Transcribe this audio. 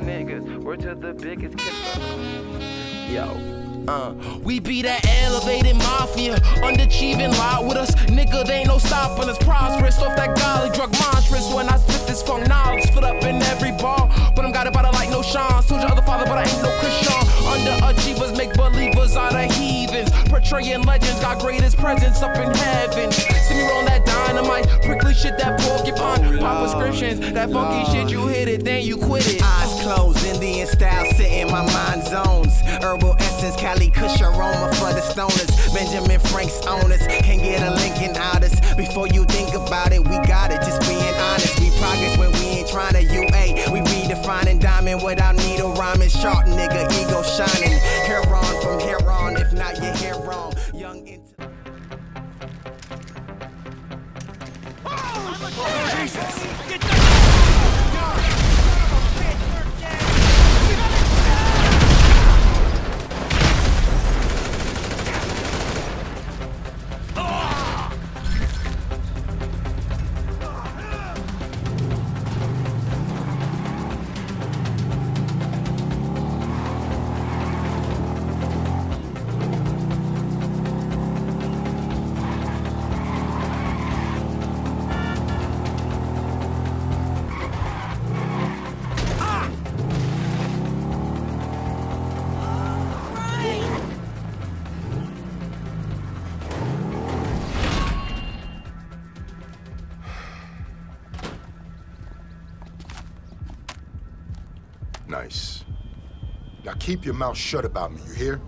niggas. Word to the biggest killer. Yo. Uh, we be that elevated mafia, underachieving lie with us. Nigga, they ain't no stopping us. Prosperous off that golly drug monstrous. When I spit this funk knowledge, fit up in every ball. But I'm got it by the like no Sean. Told your other father, but I ain't no Christian. Underachievers make believers out of heathens. Portraying legends, got greatest presence up in heaven. That funky shit, you hit it, then you quit it. Eyes closed, Indian style, sit in my mind zones. Herbal essence, Cali Kush aroma for the stoners. Benjamin Frank's owners can get a Lincoln out us. Before you think about it, we got it. Just being honest, we progress when we ain't trying to UA. We redefining diamond without needle rhyming. Sharp nigga, ego shining. Hair Jesus! Nice. Now keep your mouth shut about me, you hear?